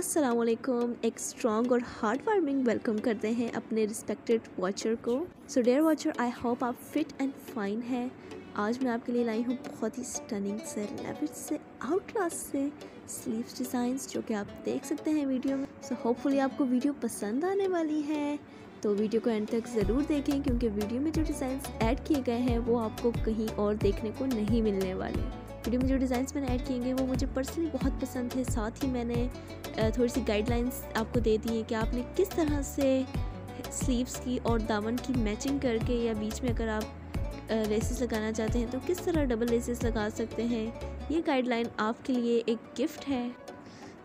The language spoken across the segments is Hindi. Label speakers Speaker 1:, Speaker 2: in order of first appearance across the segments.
Speaker 1: असलकुम एक स्ट्रॉन्ग और हार्ड वार्मिंग वेलकम करते हैं अपने रिस्पेक्टेड वॉचर को। So dear watcher I hope आप फिट एंड फाइन हैं। आज मैं आपके लिए लाई हूँ बहुत ही स्टनिंग से लेविट से आउट क्लास से स्लीव्स डिज़ाइंस जो कि आप देख सकते हैं वीडियो में। सो so, होपफुली आपको वीडियो पसंद आने वाली है। तो वीडियो को एंड तक ज़रूर देखें क्योंकि वीडियो में जो डिज़ाइंस ऐड किए गए हैं वो आपको कहीं और देखने को नहीं मिलने वाले। वीडियो में जो डिज़ाइंस मैंने ऐड किए गए वो मुझे पर्सनली बहुत पसंद थे। साथ ही मैंने थोड़ी सी गाइडलाइंस आपको दे दी है कि आपने किस तरह से स्लीव्स की और दामन की मैचिंग करके या बीच में अगर आप लेसेस लगाना चाहते हैं तो किस तरह डबल लेसेस लगा सकते हैं? ये गाइडलाइन आपके लिए एक गिफ्ट है।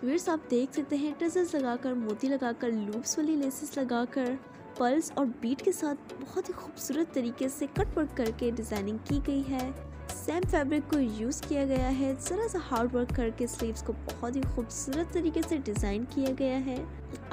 Speaker 1: व्यूर्स आप देख सकते हैं टजल्स लगाकर, मोती लगाकर लूप्स वाली लेसेस लगाकर। पल्स और बीट के साथ बहुत ही खूबसूरत तरीके से कट वर्क करके डिज़ाइनिंग की गई है। सेम फैब्रिक को यूज़ किया गया है। ज़रा सा हार्ड वर्क करके स्लीव्स को बहुत ही खूबसूरत तरीके से डिज़ाइन किया गया है।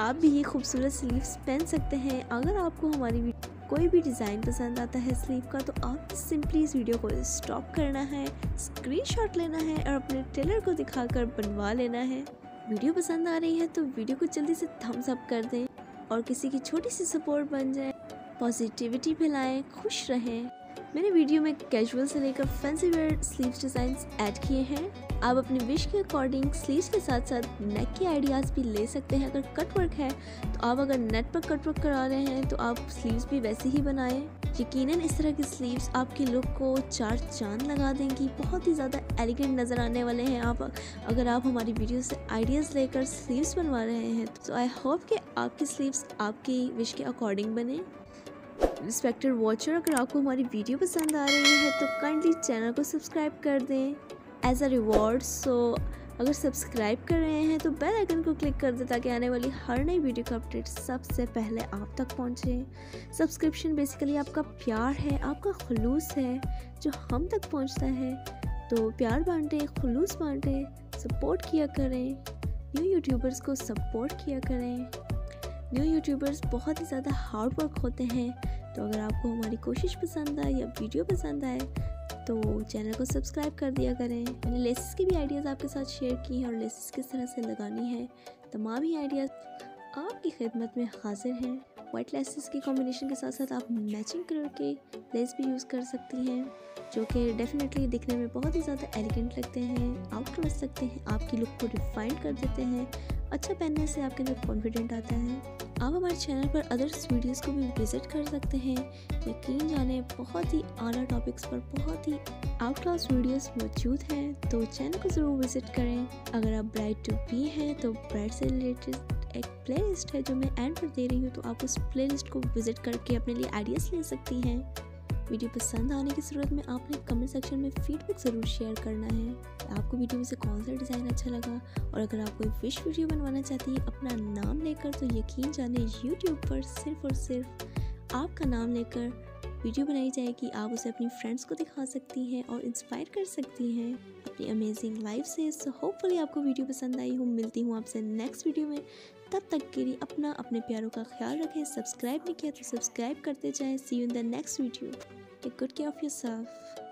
Speaker 1: आप भी ये खूबसूरत स्लीव्स पहन सकते हैं। अगर आपको हमारी कोई भी डिज़ाइन पसंद आता है स्लीव का तो आप सिंपली इस वीडियो को स्टॉप करना है स्क्रीनशॉट लेना है और अपने टेलर को दिखाकर बनवा लेना है। वीडियो पसंद आ रही है तो वीडियो को जल्दी से थम्स अप कर दें। और किसी की छोटी सी सपोर्ट बन जाए पॉजिटिविटी फैलाएँ, खुश रहें। मैंने वीडियो में कैजुअल से लेकर fancy wear sleeves design add किए हैं। आप अपने विश के अकॉर्डिंग स्लीव्स के साथ साथ नेक के आइडियाज़ भी ले सकते हैं। अगर कट वर्क है तो आप अगर नेट पर कट वर्क करा रहे हैं तो आप स्लीव्स भी वैसे ही बनाएँ। यकीनन इस तरह की स्लीव्स आपकी लुक को चार चाँद लगा देंगी। बहुत ही ज़्यादा एलिगेंट नज़र आने वाले हैं आप। अगर आप हमारी वीडियो से आइडियाज़ लेकर स्लीव्स बनवा रहे हैं तो आई होप कि आपकी स्लीव्स आपकी विश के अकॉर्डिंग बने। रिस्पेक्टेड वॉचर अगर आपको हमारी वीडियो पसंद आ रही है तो काइंडली चैनल को सब्सक्राइब कर दें। एज अ रिवॉर्ड सो अगर सब्सक्राइब कर रहे हैं तो बेल आइकन को क्लिक कर दें ताकि आने वाली हर नई वीडियो का अपडेट सबसे पहले आप तक पहुँचे। सब्सक्रिप्शन बेसिकली आपका प्यार है, आपका खलूस है, जो हम तक पहुँचता है। तो प्यार बांटें, खलूस बांटे सपोर्ट किया करें। न्यू यूट्यूबर्स को सपोर्ट किया करें। न्यू यूट्यूबर्स बहुत ही ज़्यादा हार्ड वर्क होते हैं। तो अगर आपको हमारी कोशिश पसंद आए या वीडियो पसंद आए तो चैनल को सब्सक्राइब कर दिया करें। मैंने लेसेस की भी आइडियाज़ आपके साथ शेयर की हैं और लेसेस किस तरह से लगानी है, तमाम ही आइडियाज़ आपकी खिदमत में हाजिर हैं। वाइट लेसेस की कॉम्बिनेशन के साथ साथ आप मैचिंग कलर के लेस भी यूज़ कर सकती हैं, जो कि डेफिनेटली दिखने में बहुत ही ज़्यादा एलिगेंट लगते हैं आउट कर सकते हैं, आपकी लुक को रिफाइंड कर देते हैं अच्छा पहनने से आपके अंदर कॉन्फिडेंट आता है। आप हमारे चैनल पर अदर्स वीडियोस को भी विज़िट कर सकते हैं। यकीन जाने, बहुत ही आला टॉपिक्स पर बहुत ही आउट क्लास वीडियोस मौजूद हैं तो चैनल को ज़रूर विज़िट करें। अगर आप ब्राइड टू बी हैं तो ब्राइड से रिलेटेड एक प्लेलिस्ट है जो मैं एंड पर दे रही हूँ तो आप उस प्लेलिस्ट को विज़िट करके अपने लिए आइडियाज़ ले सकती हैं। वीडियो पसंद आने की सूरत में आपने कमेंट सेक्शन में फीडबैक ज़रूर शेयर करना है। आपको वीडियो में से कौन सा डिज़ाइन अच्छा लगा? और अगर आप कोई विश वीडियो बनवाना चाहती है, अपना नाम लेकर तो यकीन जाने यूट्यूब पर सिर्फ़ और सिर्फ़ आपका नाम लेकर वीडियो बनाई जाएगी। आप उसे अपनी फ्रेंड्स को दिखा सकती हैं और इंस्पायर कर सकती हैं। अपनी अमेजिंग लाइफ से सो होपफुली आपको वीडियो पसंद आई हूँ। मिलती हूँ आपसे नेक्स्ट वीडियो में। तब तक के लिए अपना अपने प्यारों का ख्याल रखें। सब्सक्राइब नहीं किया तो सब्सक्राइब करते जाएँ। See you in the next video take good care of yourself